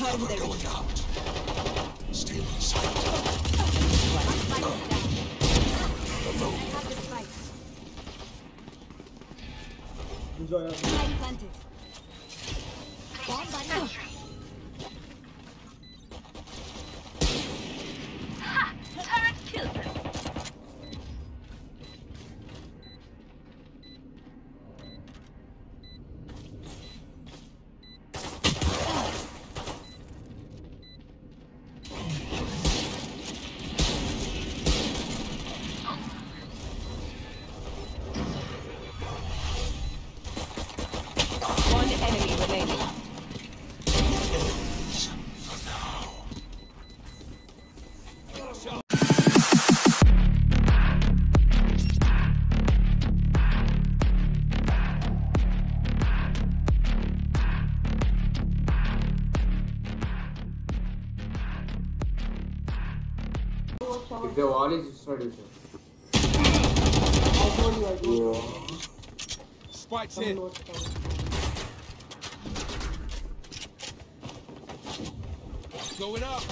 Turn the Going out. Still in sight. Have. Enjoy us. Spike planted. Bomb buddy. If the wall is destroyed. I told you, I told you. Spike's in. Going up.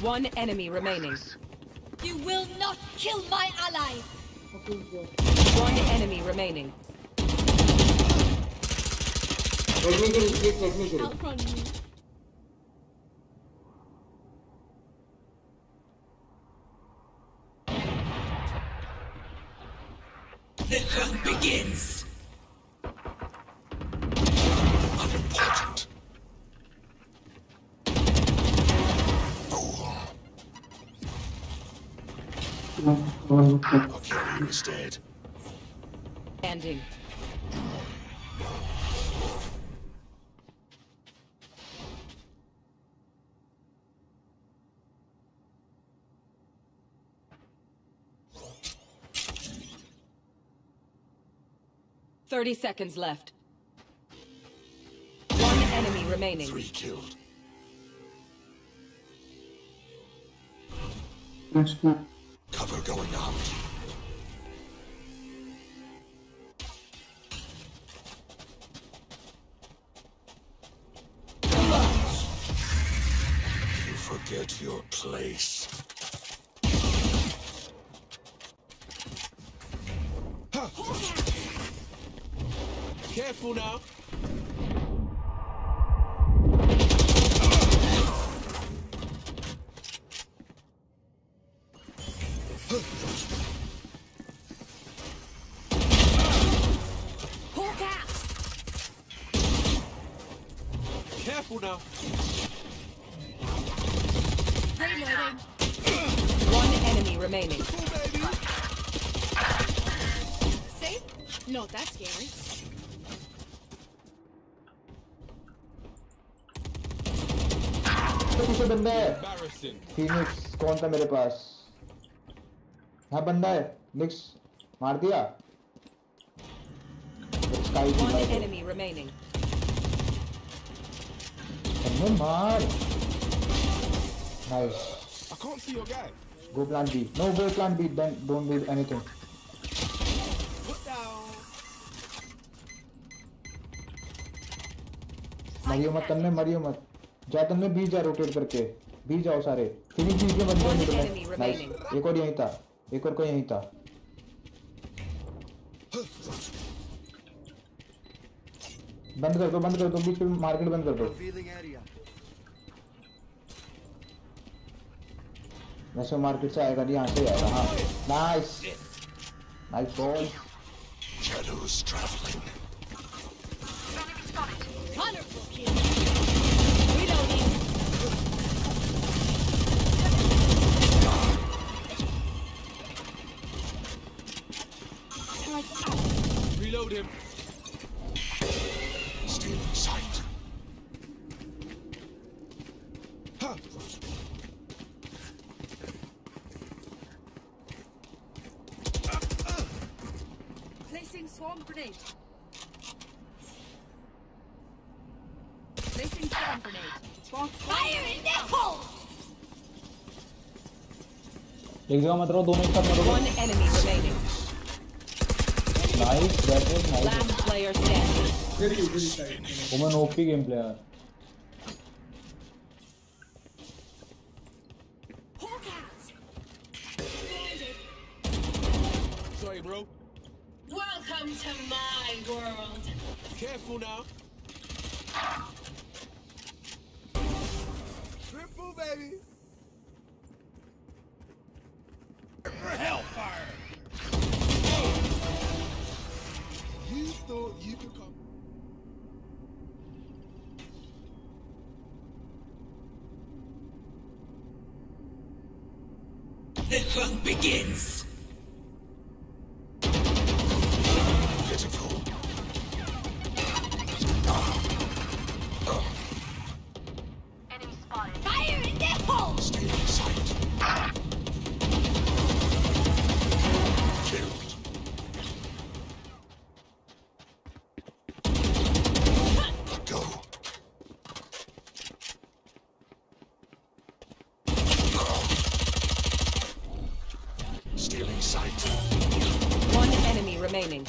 One enemy remaining. You will not kill my allies. What is that? One enemy remaining. Let me kill, please let me kill. Outrun me. The hunt begins. Okay, he is dead. Ending. Thirty seconds left. One enemy remaining. Three killed. Cover going out. You forget your place. Careful now. Careful now. Reloading. One enemy remaining. Cool, baby. See? Not that scary. तो पीछे बंदा है Embarrassing. Phoenix कौन था मेरे पास हाँ बंदा है निक्स मार दिया स्काई की One लाइट है। enemy remaining. Come on. Nice. I can't see your guy. Go plan B. No, go plan B. Then don't do anything. Put down. मरियो मत तुमने मरियो मत जा तुमने बी जा रोटेट करके बी जाओ सारे फिनिश बी के बंदे निकले नाइस एक और यहीं था एक और कोई यहीं था बंद कर दो बंद कर दो बीच में मार्केट बंद कर दो। वैसे मार्केट से आएगा नहीं आते आएगा हाँ। Nice nice ball Reload him. Placing swarm grenade. Placing swarm grenade. Swarm. Fire in the hole! एक जगह मत रहो दोनों एक साथ मत रहो One enemy remaining. Nice that was nice Last player standing. Very, very tight. Woman OP game player Hawk out! Sorry, bro. Welcome to my world. Careful now. Triple, baby. Hellfire. You thought you could come. The hunt begins. Sight. One enemy remaining.